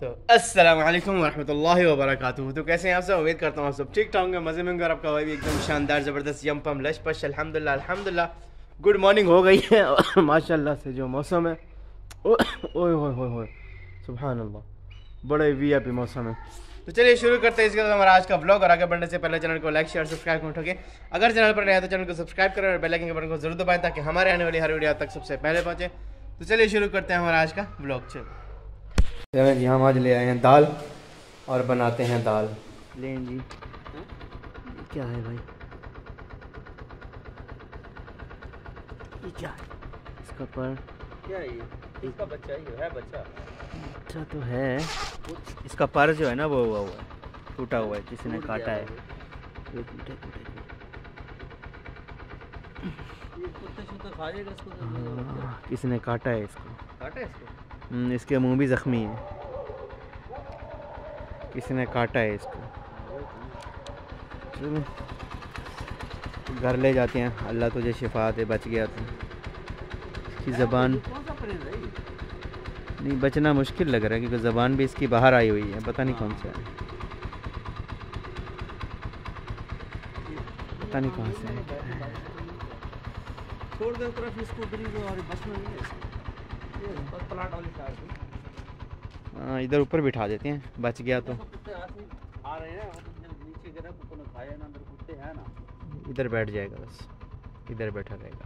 तो अस्सलाम वालेकुम वरहमतुल्लाहि वबरकातुहू तो कैसे हैं आप सब? उम्मीद करता हूँ आप सब ठीक ठाक होंगे, मज़े में होंगे और आपका भाई भी एकदम शानदार, ज़बरदस्त, यम पम, लश पश, अल्हम्दुलिल्लाह अल्हम्दुलिल्लाह। गुड मॉर्निंग हो गई है माशाल्लाह से जो मौसम है। ओ- ओए होए होए होए अल्लाह बड़े वी आई मौसम है। तो चलिए शुरू करते हैं। इसके बाद हमारा आज का ब्लॉग और आगे बढ़ने से पहले चैनल को लाइक शेयर सब्सक्राइब कर उठोगे अगर चैनल पर नया है तो चैनल को सब्सक्राइब करें और बेल आइकन के बटन को ज़रूर दबाएँ ताकि हमारे आने वाली हर वीडियो तक सबसे पहले पहुँचे। तो चलिए शुरू करते हैं हमारा आज का ब्लॉग चलो जी हम आज ले आए हैं दाल और बनाते हैं दाल। लें जी। क्या है भाई? ये क्या है? इसका पर क्या है ये? किसका बच्चा है ये है बच्चा? अच्छा तो है। इसका पर जो है ना वो हुआ हुआ है टूटा हुआ है किसी ने काटा है। ये टूटे टूटे। ये कुत्ते शुत्ते खा जाएगा इसको तो। हाँ, किसी ने काटा है इसको? काटा है इसको? इसके मुँह भी जख्मी है। किसी ने काटा है इसको। चलो, घर ले जाते हैं। अल्लाह तुझे शिफा दे, बच गया तो। इसकी ज़बान? नहीं, बचना मुश्किल लग रहा है, क्योंकि ज़बान भी इसकी बाहर आई हुई है। पता नहीं कौन सा है। पता नहीं कौन सा है। छोड़ तरफ़ इसको और बस में है हाँ, इधर ऊपर बिठा देते हैं बच गया तो। देखो कुत्ते हाथ में आ रहे हैं और जब नीचे गिरा कुत्तों ने खाया ना अंदर कुत्ते हैं ना इधर बैठ जाएगा बस इधर बैठा रहेगा।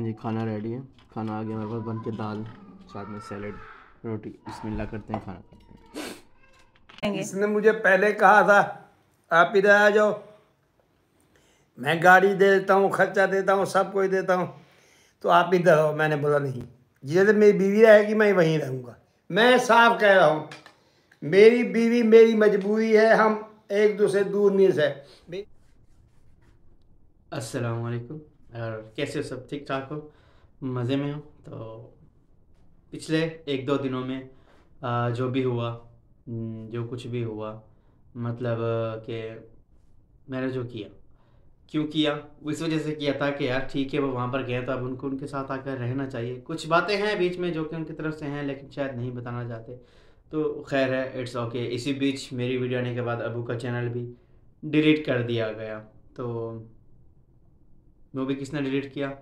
जी खाना रेडी है? खाना आ गया मेरे पास बन के दाल साथ में सैलेड रोटी। बिस्मिल्लाह करते हैं खाना खाते हैं। इसने मुझे पहले कहा था आप इधर आ जाओ। मैं गाड़ी दे देता हूँ खर्चा देता हूँ सब कुछ देता हूँ। तो आप इधर हो मैंने बोला नहीं। जिधर मेरी बीवी रहेगी, मैं वहीं रहूँगा। मैं साफ़ कह रहा हूँ, मेरी बीवी मेरी मजबूरी है, हम एक दूसरे दूर नहीं से मे- अस्सलाम वालेकुम और कैसे हो सब? ठीक ठाक हो? मज़े में हो? तो पिछले एक दो दिनों में जो भी हुआ जो कुछ भी हुआ मतलब कि मैंने जो किया क्यों किया? इस वजह से किया था कि यार ठीक है, वो वहाँ पर गए तो अब उनको, उनके साथ आकर रहना चाहिए। कुछ बातें हैं बीच में जो कि उनकी तरफ़ से हैं, लेकिन शायद नहीं बताना चाहते। तो खैर है इट्स ओके okay. इसी बीच मेरी वीडियो आने के बाद अबू का चैनल भी डिलीट कर दिया गया। तो वो भी किसने डिलीट किया?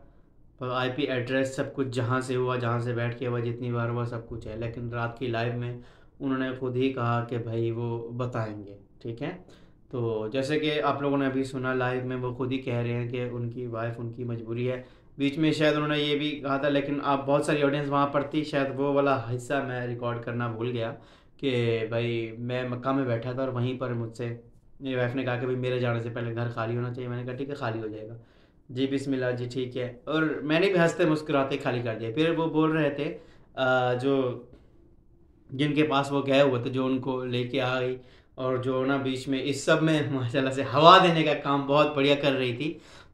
आईपी एड्रेस सब कुछ जहाँ से हुआ, जहाँ से बैठ के हुआ, जितनी बार हुआ सब कुछ है। लेकिन रात की लाइव में उन्होंने खुद ही कहा कि भाई वो बताएँगे, ठीक है? तो जैसे कि आप लोगों ने अभी सुना लाइव में वो खुद ही कह रहे हैं कि उनकी वाइफ उनकी मजबूरी है। बीच में शायद उन्होंने ये भी कहा था, लेकिन आप बहुत सारी ऑडियंस वहाँ पर थी, शायद वो वाला हिस्सा मैं रिकॉर्ड करना भूल गया कि भाई मैं मक्का में बैठा था और वहीं पर मुझसे मेरी वाइफ ने कहा कि भाई मेरे जाने से पहले घर खाली होना चाहिए। मैंने कहा, ठीक है, खाली हो जाएगा। जी, बिस्मिल्लाह, जी, ठीक है। और मैंने भी हँसते मुस्कुराते खाली कर दिया। फिर वो बोल रहे थे जो जिनके पास वो गए हुए थे, जो उनको लेके आ गई और जो ना बीच में इस सब में माशाल्लाह से हवा देने का काम बहुत बढ़िया कर रही थी।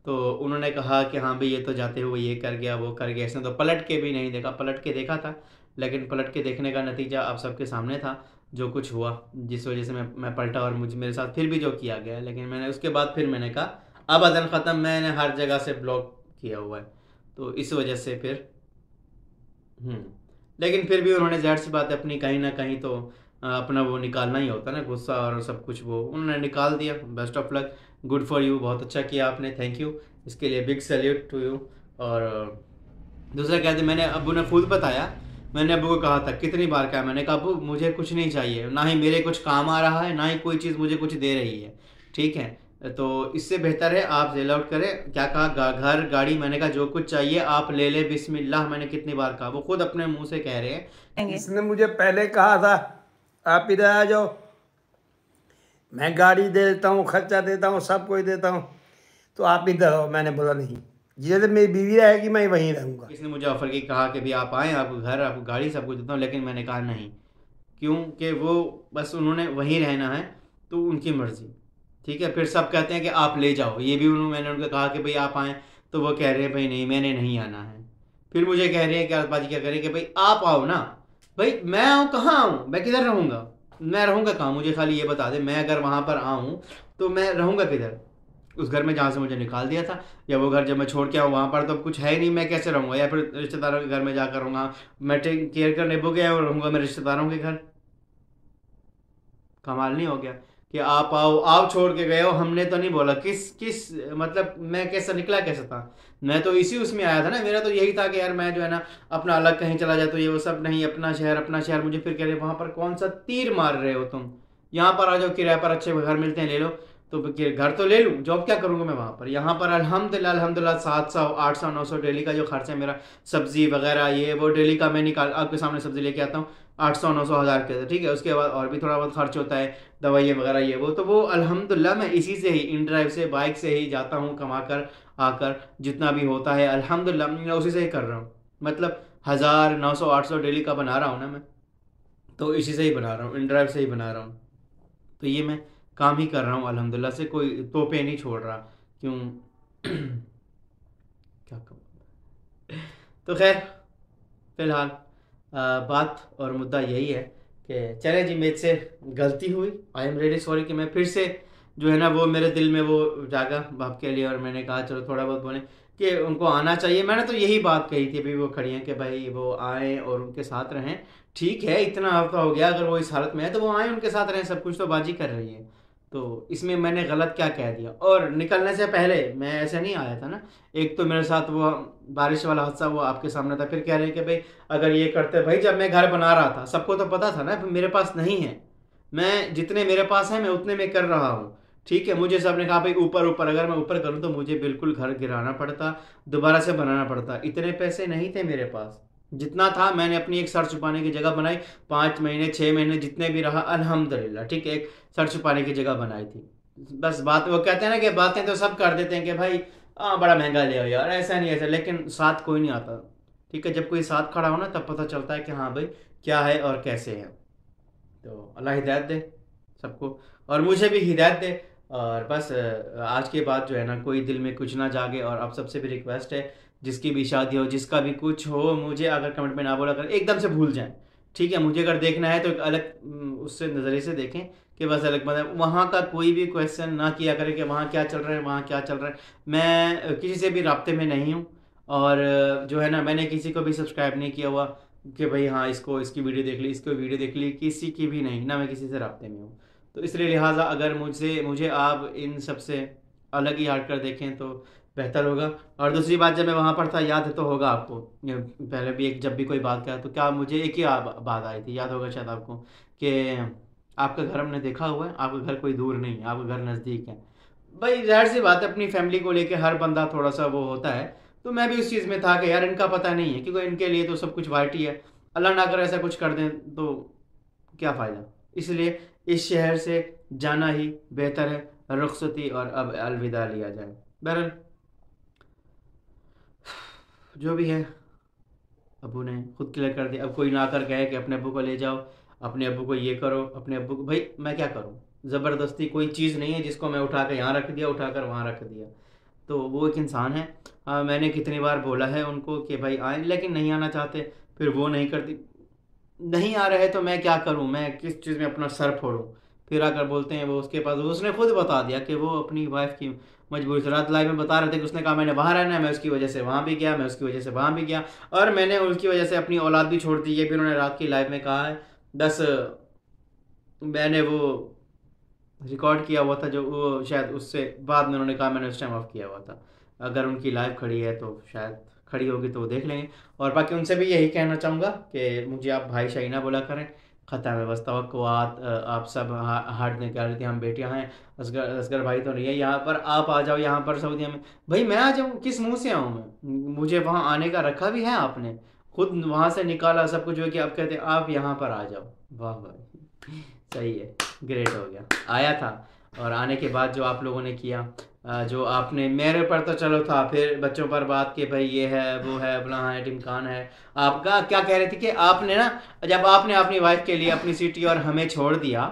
तो उन्होंने कहा कि हाँ भाई ये तो जाते हुए ये कर गया, वो कर गया। इसने तो पलट के भी नहीं देखा, पलट के देखा था, लेकिन पलट के देखने का नतीजा आप सबके सामने था, जो कुछ हुआ, जिस वजह से मैं मैं पलटा और मुझे, मेरे साथ फिर भी जो किया गया। लेकिन मैंने, उसके बाद फिर मैंने कहा, अब अदन ख़त्म, मैंने हर जगह से ब्लॉक किया हुआ है। तो इस वजह से फिर हम्म लेकिन फिर भी उन्होंने जहर सी बात अपनी कहीं ना कहीं तो अपना वो निकालना ही होता है ना गुस्सा और सब कुछ वो। उन्होंने निकाल दिया। Best of luck good for you बहुत अच्छा किया आपने. थैंक यू इसके लिए बिग सैल्यूट टू यू और दूसरा कहते मैंने अबू ने खुद बताया। मैंने अबू को कहा था कितनी बार कहा मैंने कहा अबू मुझे कुछ नहीं चाहिए। ना ही मेरे कुछ काम आ रहा है ना ही कोई चीज़ मुझे कुछ दे रही है। ठीक है? तो इससे बेहतर है आप जेल आउट करें। क्या कहा? गा- घर गाड़ी मैंने कहा जो कुछ चाहिए आप ले ले। बिस्मिल्लाह मैंने कितनी बार कहा। वो खुद अपने मुँह से कह रहे हैं। इसने मुझे पहले कहा था आप इधर आ जाओ। मैं गाड़ी दे देता हूँ, खर्चा देता हूँ, सब कुछ देता हूँ। तो आप इधर हो मैंने बोला नहीं। जिधर मेरी बीवी रहेगी, मैं वहीं रहूँगा। इसने मुझे ऑफ़र की, कहा कि भी आप आएँ आपको घर, आपको गाड़ी सब कुछ देता हूँ, लेकिन मैंने कहा नहीं। क्योंकि वो बस उन्होंने वहीं रहना है तो उनकी मर्ज़ी। ठीक है, फिर सब कहते हैं कि आप ले जाओ। ये भी उन्होंने, मैंने उनको कहा कि भाई आप आएँ तो वो कह रहे हैं, भाई नहीं, मैंने नहीं आना है। फिर मुझे कह रहे हैं कि आसबाजी क्या करें कि भाई आप आओ ना भाई, मैं आऊँ कहाँ आऊँ मैं किधर रहूँगा? मैं रहूँगा कहाँ? मुझे खाली ये बता दे, मैं अगर वहाँ पर आऊँ तो मैं रहूँगा किधर? उस घर में जहाँ से मुझे निकाल दिया था, या वो घर जब मैं छोड़ के आऊँ, वहाँ पर तो कुछ है ही नहीं, मैं कैसे रहूँगा? या फिर रिश्तेदारों के घर में जाकर रहूँगा? मैं टेक केयर करने बो गया और रहूँगा मैं रिश्तेदारों के घर? कमाल नहीं हो गया। कि आप आओ, आप छोड़ के गए हो, हमने तो नहीं बोला। किस किस मतलब मैं कैसा निकला, कैसा था? मैं तो इसी उसमें आया था ना, मेरा तो यही था कि यार मैं जो है ना, अपना अलग कहीं चला जाए तो ये वो सब नहीं, अपना शहर अपना शहर, मुझे फिर कह रहे, वहाँ पर कौन सा तीर मार रहे हो तुम? यहाँ पर आ जाओ, किराए पर अच्छे घर मिलते हैं, ले लो। तो घर तो ले लूँ, जॉब क्या करूँगा मैं वहाँ पर? यहाँ पर अल्हम्दुलिल्लाह अल्हम्दुलिल्लाह, सात सौ, आठ सौ, नौ सौ डेली का जो खर्च है, मेरा सब्ज़ी वगैरह, ये वो डेली का मैं निकाल, आपके सामने सब्ज़ी लेके आता हूँ। आठ सौ नौ सौ हज़ार के ठीक है? उसके बाद और भी थोड़ा बहुत खर्च होता है, दवाइयाँ वगैरह, ये वो तो वो अल्हम्दुलिल्लाह मैं इसी से ही इन ड्राइव से बाइक से ही जाता हूँ कमा कर आकर, जितना भी होता है, अल्हम्दुलिल्लाह मैं उसी से ही कर रहा हूँ। मतलब हज़ार नौ सौ, आठ सौ डेली का बना रहा हूँ ना मैं तो इसी से ही बना रहा हूँ इन ड्राइव से ही बना रहा हूँ। तो ये मैं काम ही कर रहा हूँ, अल्हम्दुलिल्लाह से, कोई तोपे नहीं छोड़ रहा, क्यों? क्या कहूँ? तो खैर, फ़िलहाल बात और मुद्दा यही है कि चले जी, मेरे से गलती हुई। आई एम रेडी सॉरी कि मैं फिर से जो है ना, वो मेरे दिल में वो जागा बाप के लिए और मैंने कहा, चलो, थोड़ा बहुत बोले कि उनको आना चाहिए। मैंने तो यही बात कही थी, अभी वो खड़ी हैं कि भाई वो आए और उनके साथ रहें। ठीक है, इतना हफ़्ता हो गया। अगर वो इस हालत में है तो वो आए, उनके साथ रहें, सब कुछ तो बाजी कर रही है। तो इसमें मैंने गलत क्या कह दिया? और निकलने से पहले मैं ऐसे नहीं आया था ना? एक तो मेरे साथ वो बारिश वाला हादसा वो आपके सामने था, फिर कह रहे कि भाई, अगर ये करते, भाई जब मैं घर बना रहा था, सबको तो पता था ना मेरे पास नहीं है। मैं जितने मेरे पास हैं, मैं उतने में कर रहा हूँ। ठीक है, मुझे सबने कहा, भाई, ऊपर ऊपर, अगर मैं ऊपर करूँ तो मुझे बिल्कुल घर गिराना पड़ता, दोबारा से बनाना पड़ता। इतने पैसे नहीं थे मेरे पास। जितना था, मैंने अपनी एक सर छुपाने की जगह बनाई। पाँच महीने छः महीने जितने भी रहा, अल्हम्दुलिल्लाह, ठीक है, एक सर छुपाने की जगह बनाई थी। बस बात, वो कहते हैं ना कि बातें तो सब कर देते हैं कि भाई हाँ बड़ा महँगा ले यार, ऐसा नहीं, ऐसा। लेकिन साथ कोई नहीं आता, ठीक है, जब कोई साथ खड़ा हो ना, तब पता चलता है कि हाँ भाई, क्या है और कैसे है। तो अल्लाह हिदायत दे सबको, और मुझे भी हिदायत दे। और बस आज के बाद जो है ना, कोई दिल में कुछ ना जागे और आप सबसे भी रिक्वेस्ट है, जिसकी भी शादी हो, जिसका भी कुछ हो, मुझे अगर कमेंट में ना बोला कर एकदम से भूल जाएँ। ठीक है, मुझे अगर देखना है तो एक अलग उससे नज़रिए से देखें कि बस अलग मतलब वहाँ का कोई भी क्वेश्चन ना किया करें कि वहाँ क्या चल रहा है, वहाँ क्या चल रहा है। मैं किसी से भी रबते में नहीं हूँ और जो है ना, मैंने किसी को भी सब्सक्राइब नहीं किया हुआ कि भाई हाँ इसको, इसकी वीडियो देख ली, इसको वीडियो देख ली, किसी की भी नहीं, ना मैं किसी से रबते में हूँ। तो इसलिए लिहाजा अगर मुझसे, मुझे आप इन सबसे अलग ही हट कर देखें तो बेहतर होगा। और दूसरी बात जब मैं वहाँ पर था, याद तो होगा आपको। पहले भी एक, जब भी कोई बात किया तो क्या मुझे एक ही बात आई थी, याद होगा शायद आपको, कि आपका घर हमने देखा हुआ है, आपका घर कोई दूर नहीं है, आपका घर नज़दीक है। भाई, ज़ाहिर सी बात है, अपनी फैमिली को लेके हर बंदा थोड़ा सा वो होता है। तो मैं भी उस चीज़ में था कि यार, इनका पता नहीं है, क्योंकि इनके लिए तो सब कुछ वाइट ही है। अल्लाह ना कर ऐसा कुछ कर दें तो क्या फ़ायदा? इसलिए इस शहर से जाना ही बेहतर है। रुखसती और अब अलविदा लिया जाए। बहरहाल जो भी है अबू ने खुद क्लियर कर दिया। अब कोई ना कर कहे कि अपने अबू को ले जाओ अपने अबू को ये करो अपने अबू को भाई मैं क्या करूँ? ज़बरदस्ती कोई चीज़ नहीं है जिसको मैं उठा कर यहाँ रख दिया उठा कर वहाँ रख दिया। तो वो एक इंसान है। आ, मैंने कितनी बार बोला है उनको कि भाई आए लेकिन नहीं आना चाहते। फिर वो नहीं करती। नहीं आ रहे तो मैं क्या करूँ? मैं किस चीज़ में अपना सर फोड़ूँ? फिर आकर बोलते हैं, वो उसके पास, उसने खुद बता दिया कि वो अपनी वाइफ की मजबूरी से रात लाइव में बता रहे थे कि उसने कहा, मैंने बाहर रहना है, मैं उसकी वजह से वहाँ भी गया, मैं उसकी वजह से वहाँ भी गया। और मैंने उसकी वजह से अपनी औलाद भी छोड़ दी, ये भी उन्होंने रात की लाइव में कहा है। दस मैंने वो रिकॉर्ड किया हुआ था, जो वो शायद उससे बाद में उन्होंने कहा, मैंने उस टाइम ऑफ़ किया हुआ था। अगर उनकी लाइव खड़ी है तो शायद खड़ी होगी तो वो देख लेंगे। और बाकी उनसे भी यही कहना चाहूँगा कि मुझे आप भाई शाइना बोला करें ख़त्म है बस तो आप सब हार्ट निकाल थी हम बेटियाँ हैं, असगर असगर भाई तो नहीं है यहाँ पर, आप आ जाओ यहाँ पर सऊदीया में। भाई मैं आ जाऊँ? किस मुँह से आऊँ मैं? मुझे वहाँ आने का रखा भी है आपने? खुद वहाँ से निकाला सब कुछ, जो कि आप कहते आप यहाँ पर आ जाओ। वाह भाई, सही है ग्रेट हो गया। आया था। और आने के बाद जो आप लोगों ने किया जो आपने मेरे पर तो चलो था, फिर बच्चों पर बात कि, भाई ये है, वो है अपना है टिमकान है। आपका क्या कह रहे थे कि आपने ना, जब आपने अपनी वाइफ के लिए अपनी सिटी और हमें छोड़ दिया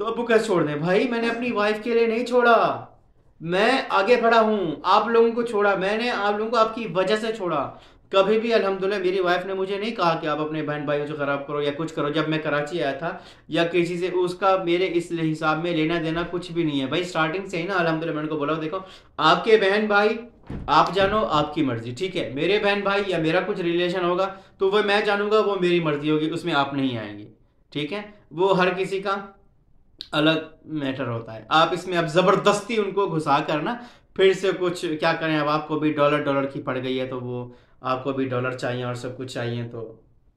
तो अब कैसे छोड़ दें? भाई मैंने अपनी वाइफ के लिए नहीं छोड़ा। मैं आगे बढ़ा हूँ, आप लोगों को छोड़ा, मैंने आप लोगों को आपकी वजह से छोड़ा। कभी भी, अल्हम्दुलिल्लाह, मेरी वाइफ ने मुझे नहीं कहा कि आप अपने बहन भाइयों से ख़राब करो या कुछ करो। जब मैं कराची आया था या किसी से, उसका मेरे इस हिसाब में लेना देना कुछ भी नहीं है। भाई स्टार्टिंग से ही ना, अल्हम्दुलिल्लाह मैंने को बोला, देखो, आपके बहन भाई, आप जानो आपकी मर्ज़ी, ठीक है? मेरे बहन भाई या मेरा कुछ रिलेशन होगा तो वह मैं जानूँगा, वो मेरी मर्ज़ी होगी, उसमें आप नहीं आएँगे, ठीक है? वो हर किसी का अलग मैटर होता है। आप इसमें अब ज़बरदस्ती उनको घुसा कर ना, फिर से कुछ, क्या करें, अब आपको भी डॉलर डॉलर की पड़ गई है तो वो आपको भी डॉलर चाहिए और सब कुछ चाहिए तो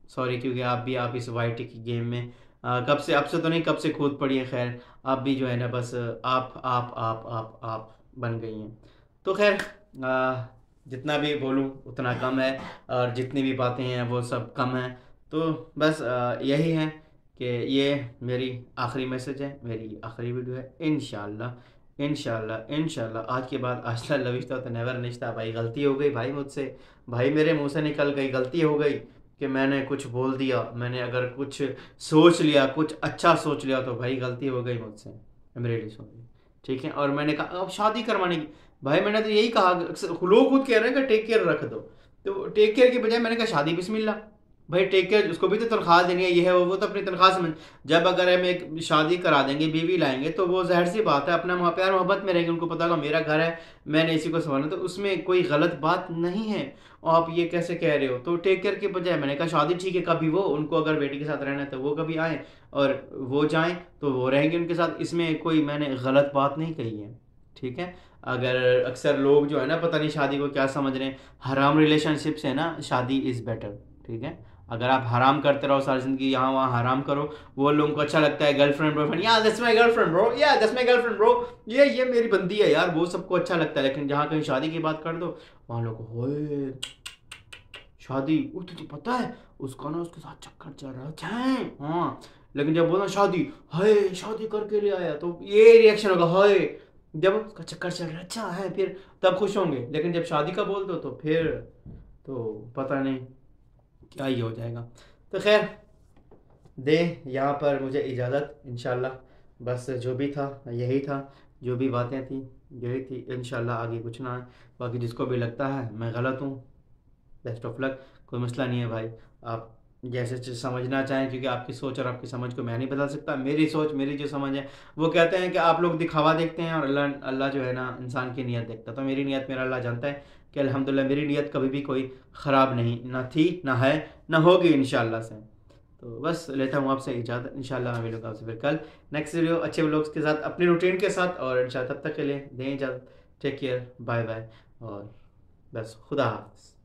सॉरी क्योंकि आप भी आप इस वाईटी की गेम में आ, कब से अब से तो नहीं कब से कूद पड़ी है खैर आप भी जो है ना बस आप आप आप आप आप बन गई हैं। तो खैर जितना भी बोलूँ उतना कम है और जितनी भी बातें हैं वो सब कम हैं। तो बस आ, यही है कि ये मेरी आखिरी मैसेज है मेरी आखिरी वीडियो है इन इनशाला इनशाला आज के बाद आज लविश्ता तो नेवर निश्ता भाई, गलती हो गई भाई मुझसे। भाई मेरे मुँह से निकल गई, गलती हो गई कि मैंने कुछ बोल दिया। मैंने अगर कुछ सोच लिया, कुछ अच्छा सोच लिया तो भाई गलती हो गई मुझसे। मेरे लिए सॉरी ठीक है? और मैंने कहा, अब शादी करवाने की। भाई, मैंने तो यही कहा लोग खुद कह रहे हैं कि टेक केयर रख दो। तो टेक केयर की बजाय मैंने कहा, शादी बिस्मिल्लाह। भाई टेक केयर उसको भी तो तनख्वाह देनी है, ये है वो वो तो अपनी तनख्वाह समझ। जब अगर हम एक शादी करा देंगे, बीवी लाएँगे तो वो जहर सी बात है, अपना वहाँ प्यार, मोहब्बत में रहेंगे, उनको पता होगा, मेरा घर है, मैंने इसी को संभालना तो उसमें कोई गलत बात नहीं है। और आप ये कैसे कह रहे हो? तो टेक केयर के बजाय, मैंने कहा शादी ठीक है, कभी वो, उनको अगर बेटी के साथ रहना है तो वो कभी आए, और वो जाएँ तो वो रहेंगे उनके साथ। इसमें कोई मैंने गलत बात नहीं कही है, ठीक है? अगर अक्सर लोग जो है ना, पता नहीं शादी को क्या समझ रहे हैं, हराम रिलेशनशिप से ना, शादी इज़ बेटर ठीक है? अगर आप हराम करते रहो सारी ज़िंदगी, यहाँ वहाँ हराम करो, वो लोगों को अच्छा लगता है गर्लफ्रेंड बॉयफ्रेंड या दस माई गर्लफ्रेंड ब्रो या दस माई गर्लफ्रेंड ब्रो ये ये मेरी बंदी है यार, वो सबको अच्छा लगता है, लेकिन जहाँ कहीं शादी की बात कर दो, वहाँ लोग होए शादी, वो तुझे पता है, उसका ना उसके साथ चक्कर चल रहा है हाँ लेकिन जब बोला शादी, हाय, शादी करके ले आया तो ये रिएक्शन होगा, हाय जब उसका चक्कर चल रहा अच्छा है फिर तब खुश होंगे, लेकिन जब शादी का बोल दो तो फिर तो पता नहीं। क्या ही हो जाएगा। तो खैर, दे यहाँ पर मुझे इजाज़त इन बस जो भी था, यही था। जो भी बातें थी, यही थी। इन आगे कुछ ना है। बाकी जिसको भी लगता है, मैं गलत हूँ। बेस्ट ऑफ़ लक कोई मसला नहीं है भाई। आप जैसे समझना चाहें, क्योंकि आपकी सोच और आपकी समझ को मैं नहीं बदल सकता। मेरी सोच, मेरी जो समझ है, वो कहते हैं कि आप लोग दिखावा देखते हैं और अल्लाह अल्लाह जो है ना, इंसान की नीयत देखता तो मेरी नीयत मेरा अल्लाह जानता है। कि अलहमदिल्ला मेरी नीयत कभी भी कोई ख़राब नहीं, ना थी, ना है, ना होगी इन से। तो बस, लेता हूँ आपसे इजाज़त इन मैं मिलूँगा आपसे फिर कल। नेक्स्ट वीडियो अच्छे ब्लॉग्स के साथ, अपने रूटीन के साथ, और इन तब तक के लिए दें इजाज़त। टेक केयर बाय बाय और बस, खुदा हाफ़